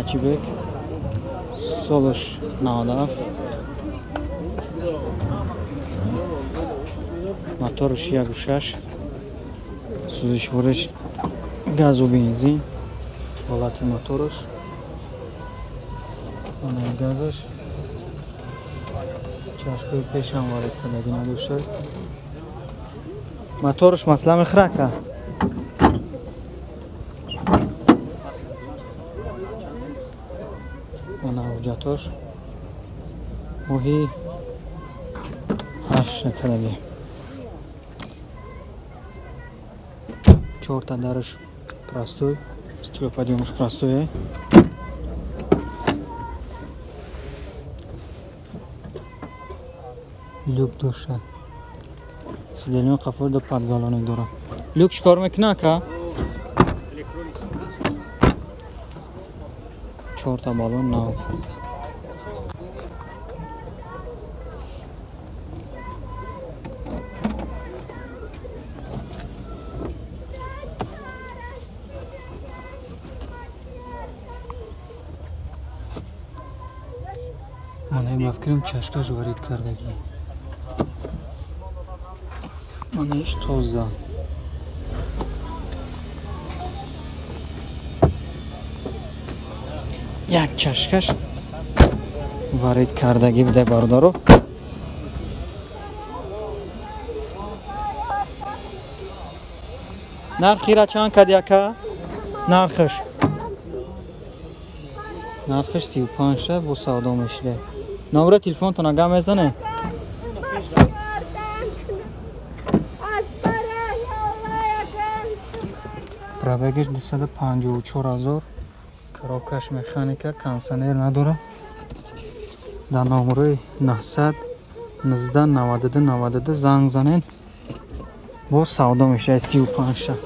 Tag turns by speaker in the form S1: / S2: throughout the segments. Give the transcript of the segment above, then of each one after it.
S1: хачибек солаш 97 моторш 16 сӯзишвориш газу бензин ҳолати моторш онаи газаш чашкои пешам варид кардаги надоштад моторш масъала мехрака ана ҳуҷҷатош моҳи ҳафт шакадаги чорта дараш простой стеклоподъёмаш простое. Люк дошта сидельной қафош до падгалонек дора люк чикор мекуна ка чорта балон нав манай мафкирам чашкаш варид кардагӣ. Манеш тоза. Як чашкаш варид кардагӣ бида бардоро нархира чанд кадяка нархаш. Нархаш сию панҷта бо савдо мешида номра телефонтон ага мезане панҷоҳу чор ҳазор коробкаш механика консонер надорад дар номерои 900 1992 занг занед. Бо савдо мешавад 35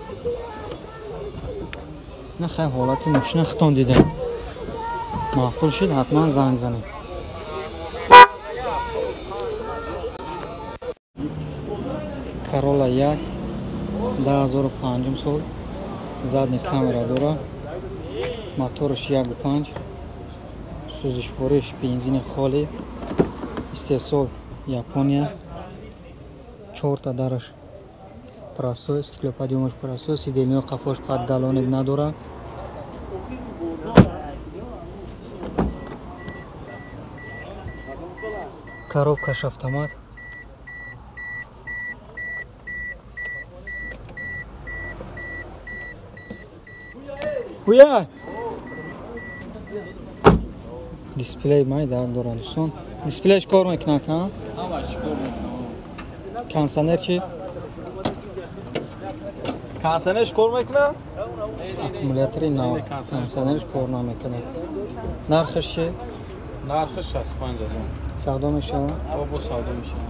S1: нахай ҳолати мошина хитон дидем маъқул шуд ҳатман занг занед карола 1 2005 сол. Задни камера дора. Моторш 15 сӯзишвориш бензини холӣ истеҳсол япония. Чорта дараш простой стеклоподъёмаш простой сидельниҳо қафош пад галонек надорад коробкаш автомат уя дисплей май дар дорад дӯстон дисплейш кор мекунад ка консонер чи?
S2: Консонерш кор мекунад
S1: аккумулятори нав консонерш кор намекунад. Нархаш чи?
S2: Нархиш 65 ҳазор
S1: савдо мешавад
S2: бо савдо мешавад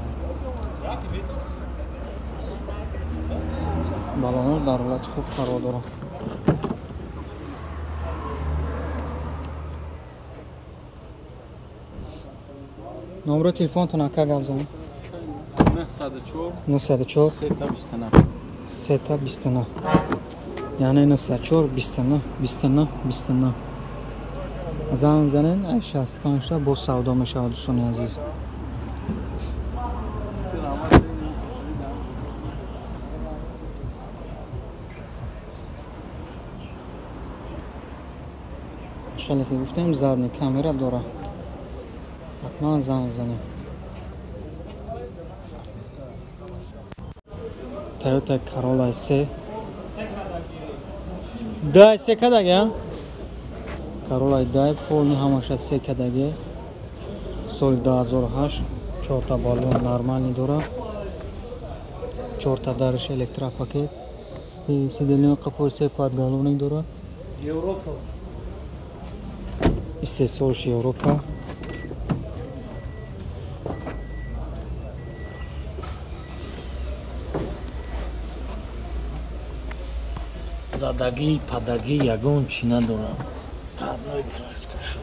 S1: балонор дар ҳолати хуб қарор дорад نمره تلفنتون اکا گمزن 904 904 329 329 یعنی 904 29 29 29 زنگ زنین ای 65 تا با سودا میشه دوستان عزیز انشالله که گفتم زرد کامرا داره ҳатман занг занед toyota corolla se дай се кадаги corolla дай полни ҳамаша се кадаги соли 2008 чорта балон нормални дора. Чорта дараш электропакет. Сидельниҳои қафои се падгалони дора. Истеҳсолши европа задагӣ падагӣ ягон чӣ надорам? Қаблои краскаша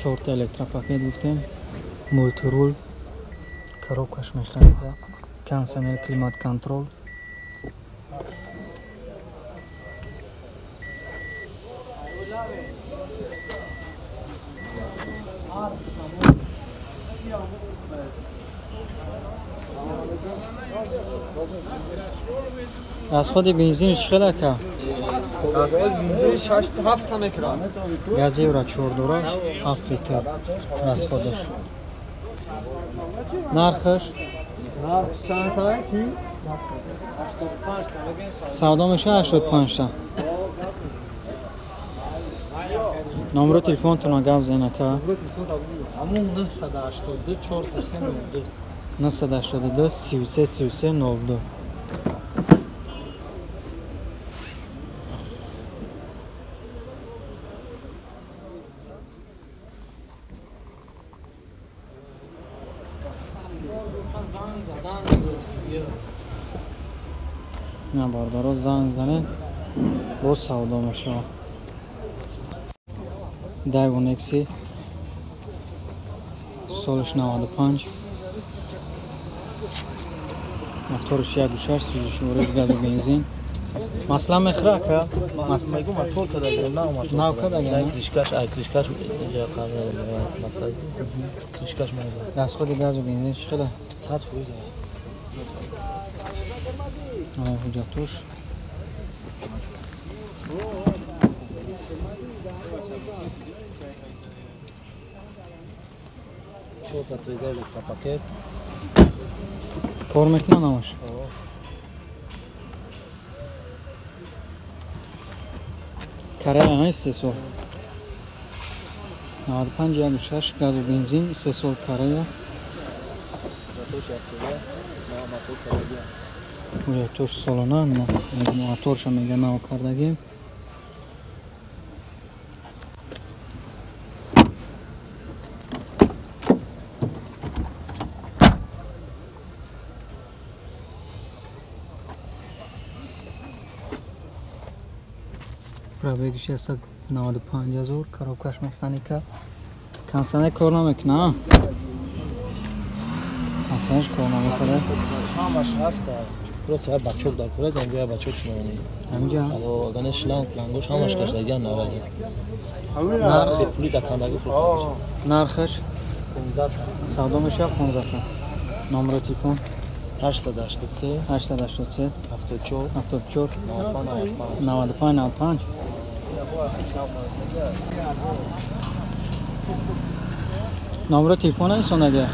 S1: чорта электропакет гуфтем. Мултирул коробкаш механида канцелер климат контрол расходи бензин чиқад ака гази евро чордора ҳафт литр расходаш. Нархаш? Савдо мешавад ҳаштод панҷта номеро телефонтона гап зен ака
S2: Ҳамун 982 4
S1: 982 33 33 02 набордоро занг занед боз савдо мешавад дайвонекси солиш 95 моториш як гӯшаш сӯзишвориш газу бензин масъала мехӯра ака
S3: мегӯ мотор кардагем на мотор
S1: Нав
S3: Дай
S1: на?
S3: кришкаш ай кришкаш я қара масла кришкаш мега
S1: расходи газу бензин чӣ қадар
S3: 100 фоиз
S1: ҳуҷҷатуш
S3: чорта треза литр пакет
S1: кор мекунад намаш корея ҳай се сол 95 як гӯшаш газу бензин се сол корея
S3: мотор шастида на мотор кардагем
S1: ҳуҷҷатуш солона моторша мега нав кардагим пробеги 695 ҳазор коробкаш механика. Консане кор намекуна консанеш кор намекунад
S3: ҳамаш ҳаста просто я бачок дар курад инҷо я бачок шунавани
S1: ҳамҷа
S3: ало оганеш шланг лангош ҳамаш каштагиам нараги
S1: нарх
S3: пули дакандаги
S1: нархаш? савдо мешавад понздаҳта номеро телефон
S3: 883
S1: 883
S3: 74
S1: 74
S3: 95
S1: 95 95 номеро телефона исонага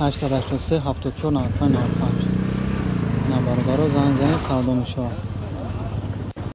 S1: 883 74 95 95 набародаро занг занед савдо мешавад